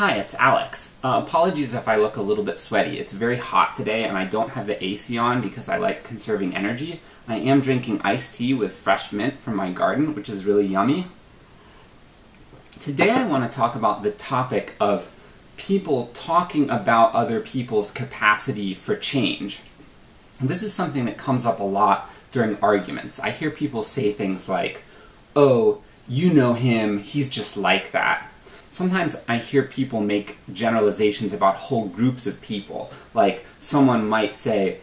Hi, it's Alex. Uh, apologies if I look a little bit sweaty. It's very hot today and I don't have the AC on because I like conserving energy. I am drinking iced tea with fresh mint from my garden, which is really yummy. Today I want to talk about the topic of people talking about other people's capacity for change. This is something that comes up a lot during arguments. I hear people say things like, oh, you know him, he's just like that sometimes I hear people make generalizations about whole groups of people. Like, someone might say,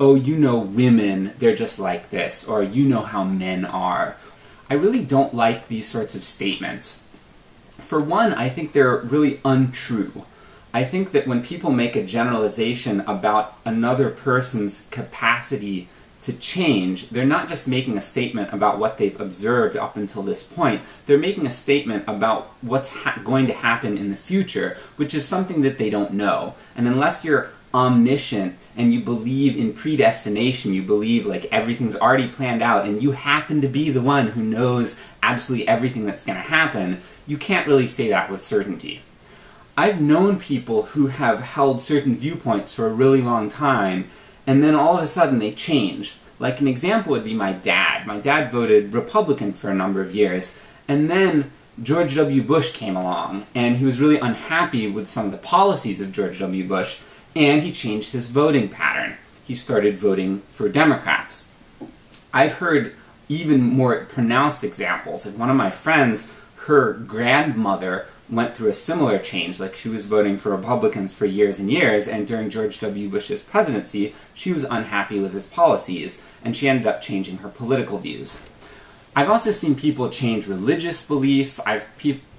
oh, you know women, they're just like this, or you know how men are. I really don't like these sorts of statements. For one, I think they're really untrue. I think that when people make a generalization about another person's capacity to change, they're not just making a statement about what they've observed up until this point, they're making a statement about what's going to happen in the future, which is something that they don't know. And unless you're omniscient and you believe in predestination, you believe like everything's already planned out and you happen to be the one who knows absolutely everything that's going to happen, you can't really say that with certainty. I've known people who have held certain viewpoints for a really long time and then all of a sudden they change. Like an example would be my dad. My dad voted Republican for a number of years, and then George W. Bush came along, and he was really unhappy with some of the policies of George W. Bush, and he changed his voting pattern. He started voting for Democrats. I've heard even more pronounced examples. Like one of my friends, her grandmother went through a similar change. Like she was voting for Republicans for years and years, and during George W. Bush's presidency, she was unhappy with his policies, and she ended up changing her political views. I've also seen people change religious beliefs. I've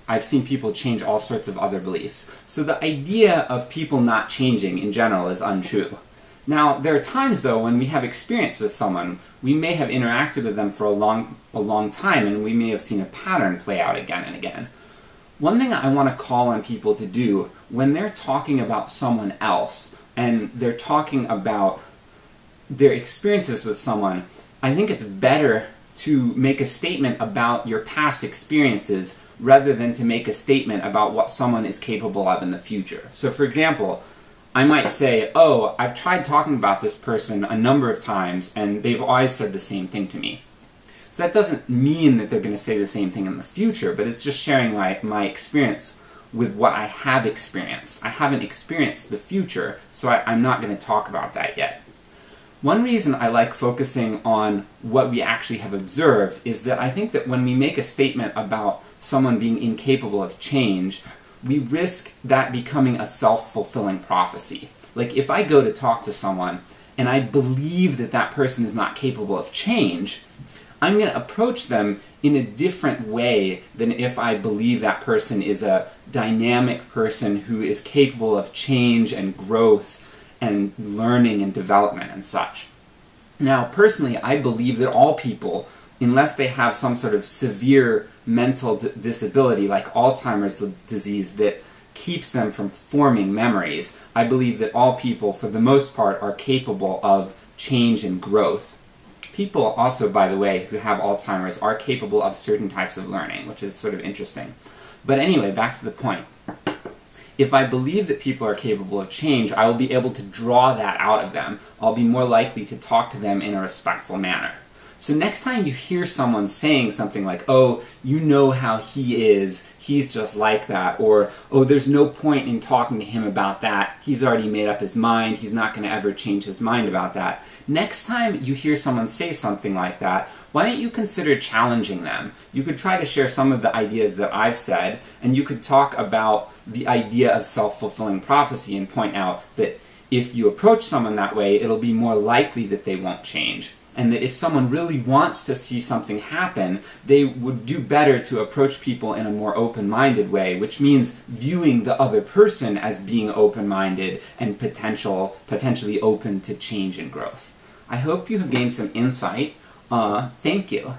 I've seen people change all sorts of other beliefs. So the idea of people not changing in general is untrue. Now, there are times though when we have experience with someone, we may have interacted with them for a long a long time and we may have seen a pattern play out again and again. One thing I want to call on people to do when they're talking about someone else and they're talking about their experiences with someone, I think it's better to make a statement about your past experiences rather than to make a statement about what someone is capable of in the future. So, for example, I might say, Oh, I've tried talking about this person a number of times and they've always said the same thing to me. So that doesn't mean that they're going to say the same thing in the future, but it's just sharing my, my experience with what I have experienced. I haven't experienced the future, so I, I'm not going to talk about that yet. One reason I like focusing on what we actually have observed is that I think that when we make a statement about someone being incapable of change, we risk that becoming a self fulfilling prophecy. Like, if I go to talk to someone and I believe that that person is not capable of change, I'm going to approach them in a different way than if I believe that person is a dynamic person who is capable of change and growth and learning and development and such. Now, personally, I believe that all people, unless they have some sort of severe mental disability like Alzheimer's disease that keeps them from forming memories, I believe that all people, for the most part, are capable of change and growth. People also, by the way, who have Alzheimer's are capable of certain types of learning, which is sort of interesting. But anyway, back to the point. If I believe that people are capable of change, I will be able to draw that out of them. I'll be more likely to talk to them in a respectful manner. So next time you hear someone saying something like, oh, you know how he is, he's just like that, or oh, there's no point in talking to him about that, he's already made up his mind, he's not going to ever change his mind about that. Next time you hear someone say something like that, why don't you consider challenging them? You could try to share some of the ideas that I've said, and you could talk about the idea of self fulfilling prophecy and point out that if you approach someone that way, it'll be more likely that they won't change and that if someone really wants to see something happen, they would do better to approach people in a more open minded way, which means viewing the other person as being open minded and potential, potentially open to change and growth. I hope you have gained some insight. Uh, thank you.